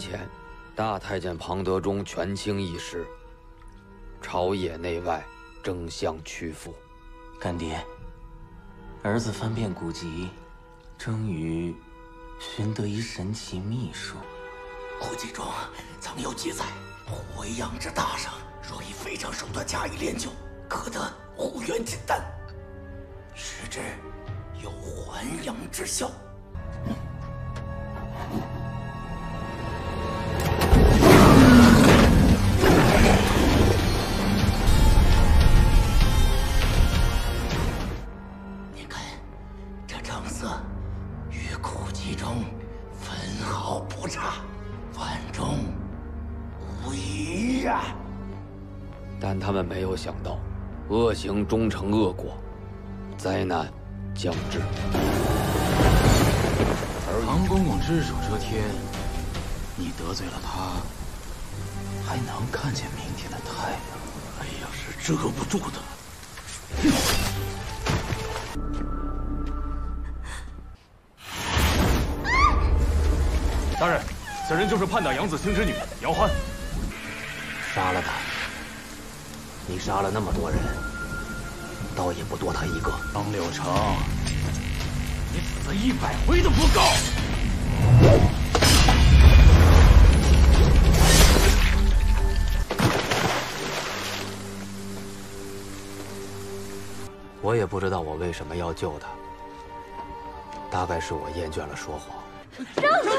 前，大太监庞德忠权倾一时，朝野内外争相屈服。干爹，儿子翻遍古籍，终于寻得一神奇秘术。古籍中曾有记载，虎为阳之大圣，若以非常手段加以炼就，可得虎元金丹，使之有还阳之效。与古籍中分毫不差，万中无一呀！但他们没有想到，恶行终成恶果，灾难将至。唐公公只手遮天，你得罪了他，还能看见明天的太阳？哎呀，是遮不住的。大人，此人就是叛党杨子清之女姚欢。杀了他！你杀了那么多人，倒也不多他一个。张柳成，你死一百回都不够！我也不知道我为什么要救他，大概是我厌倦了说谎。让开！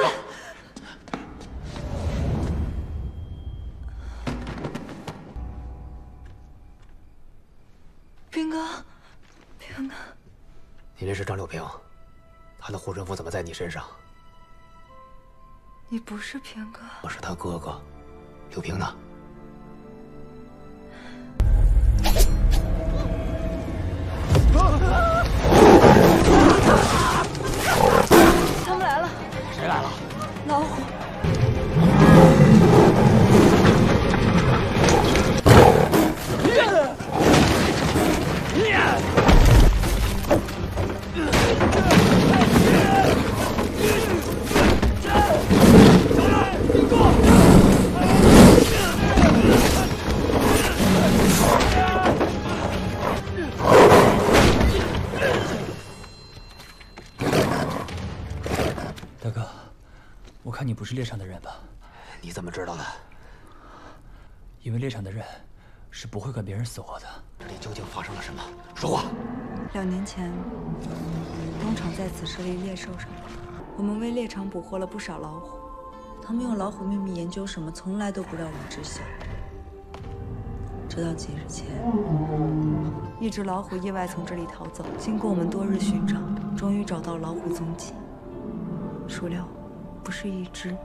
你认识张柳平？他的护身符怎么在你身上？你不是平哥，我是他哥哥，柳平呢？看你不是猎场的人吧？你怎么知道的？因为猎场的人是不会管别人死活的。这里究竟发生了什么？说话！两年前，东厂在此设立猎兽场，我们为猎场捕获了不少老虎。他们用老虎秘密研究什么，从来都不让我们知晓。直到几日前，一只老虎意外从这里逃走，经过我们多日寻找，终于找到老虎踪迹。孰料，不是一只，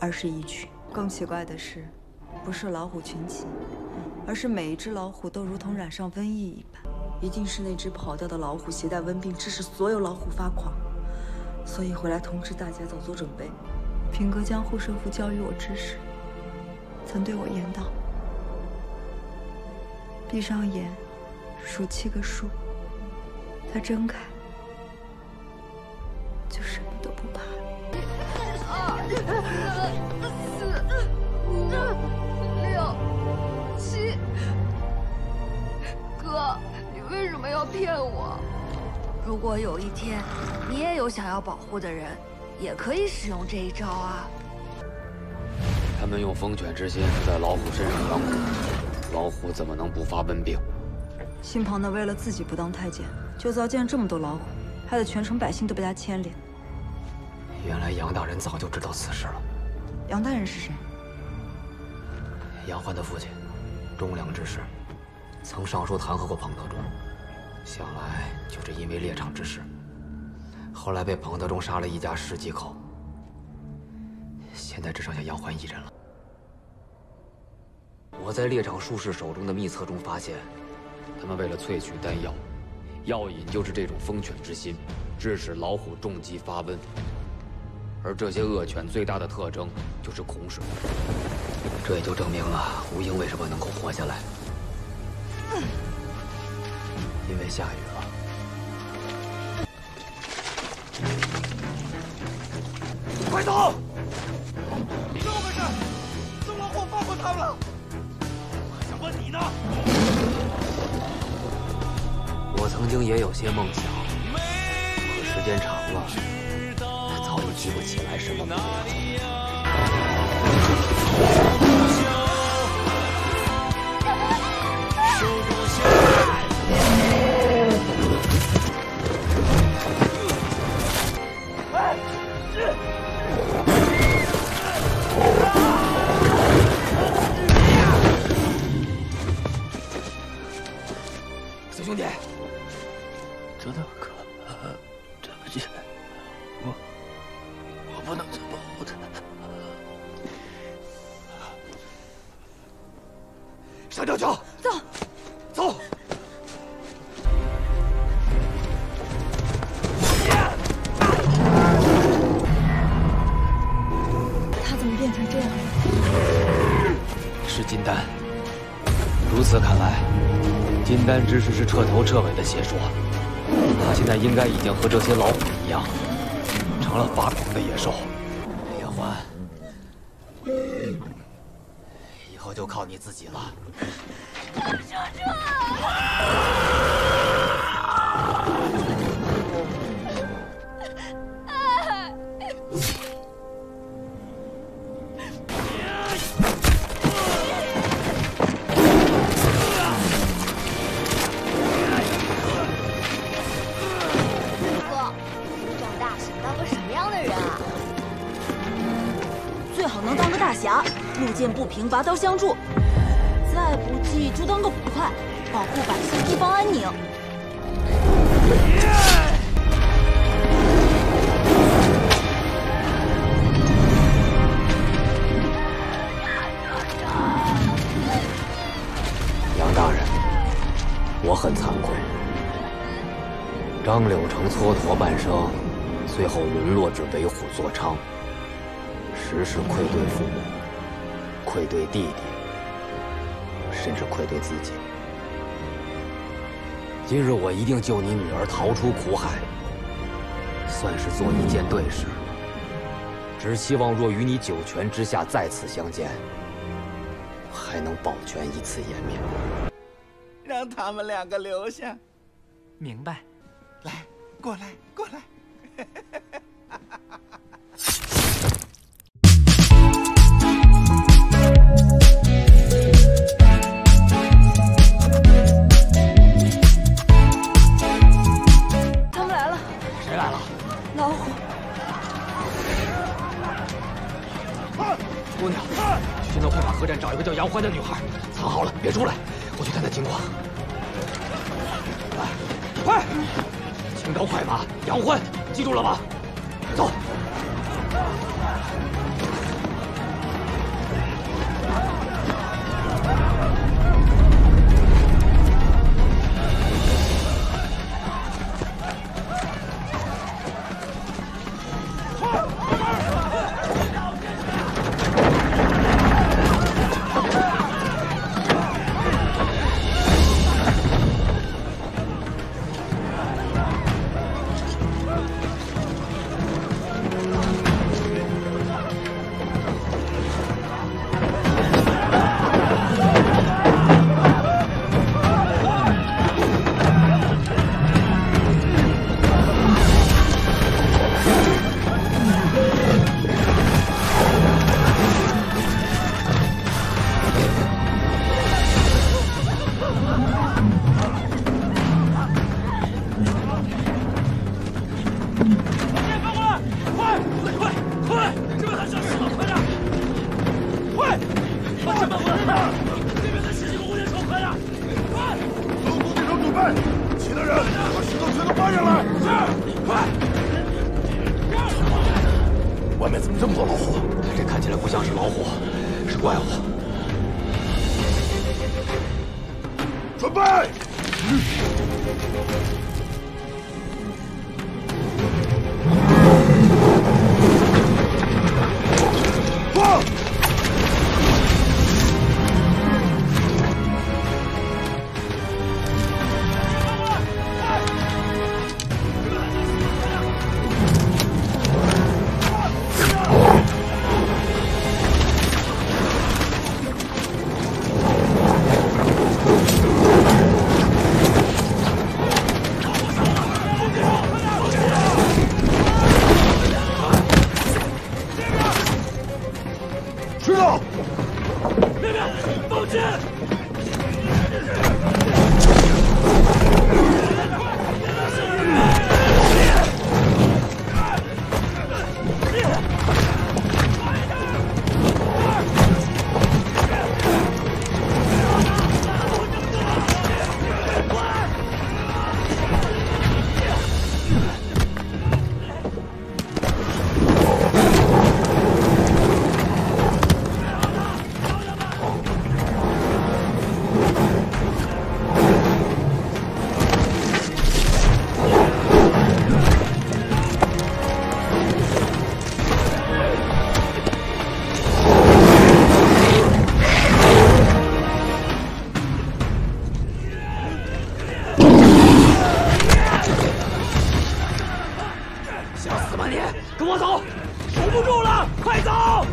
而是一群。更奇怪的是，不是老虎群起，而是每一只老虎都如同染上瘟疫一般。一定是那只跑掉的老虎携带瘟病，致使所有老虎发狂，所以回来通知大家早做准备。平哥将护身符交予我之时，曾对我言道：“闭上眼，数七个数，再睁开，要骗我？如果有一天你也有想要保护的人，也可以使用这一招啊。他们用风犬之心在老虎身上养蛊，老虎怎么能不发瘟病？姓庞的为了自己不当太监，就糟践这么多老虎，害得全城百姓都被他牵连。原来杨大人早就知道此事了。杨大人是谁？杨欢的父亲，忠良之士，曾上书弹劾过庞德忠。想来就是因为猎场之事，后来被彭德忠杀了一家十几口。现在只剩下杨环一人了。我在猎场术士手中的秘册中发现，他们为了萃取丹药，药引就是这种风犬之心，致使老虎重疾发瘟。而这些恶犬最大的特征就是恐水，这也就证明了吴英为什么能够活下来，因为下雨了。快走！怎么回事？怎么我放过他们了。我想问你呢。我曾经也有些梦想，可时间长了，早已记不起来什么名小兄弟，折腾。如此看来，金丹之事是彻头彻尾的邪说。他现在应该已经和这些老虎一样，成了发狂的野兽。叶欢，以后就靠你自己了。拔刀相助；再不济就当个捕快，保护百姓，地方安宁。杨大人，我很惭愧。张柳成蹉跎半生，最后沦落至为虎作伥，实是愧对父母，愧对弟弟，甚至愧对自己。今日我一定救你女儿逃出苦海，算是做一件对事。只希望若与你九泉之下再次相见，还能保全一次颜面。让他们两个留下。明白。来，过来，过来。欢的女孩，藏好了，别出来，我去探探情况。来，快！青刀快马，杨欢，记住了吗？怎么这么多老虎？这看起来不像是老虎，是怪物。准备！嗯！知道。别别，放跟我走，守不住了，快走！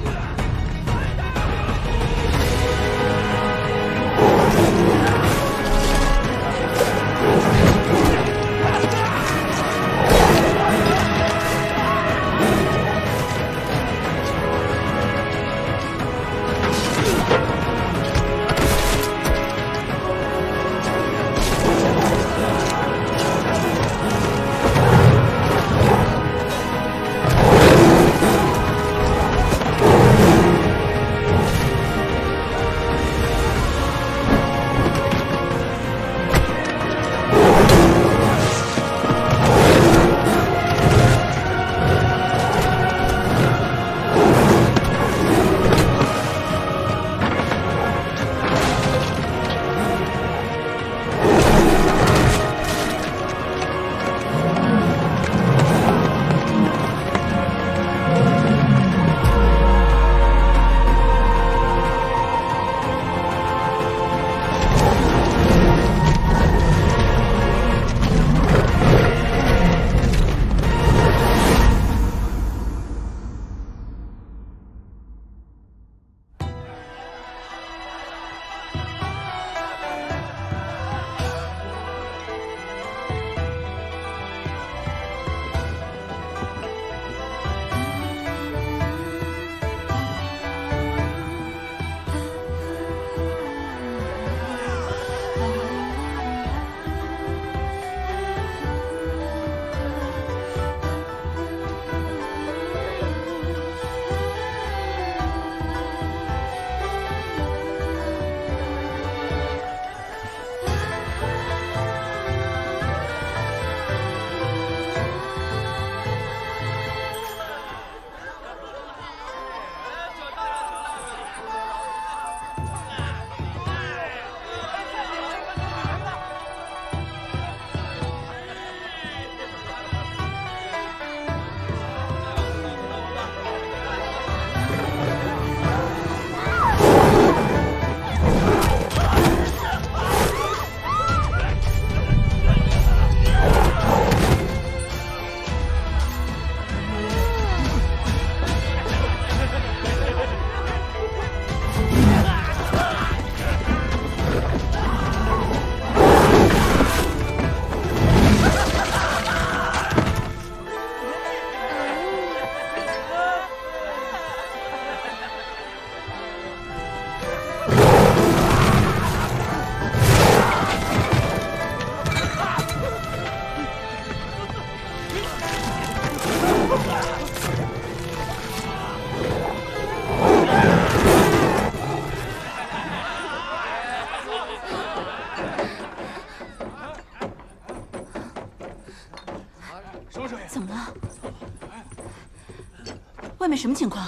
什么情况？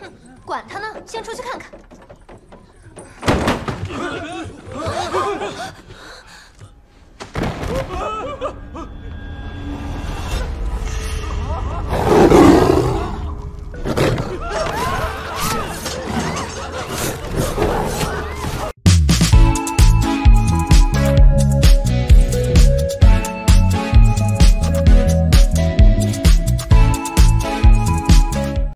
哼，管他呢，先出去看看。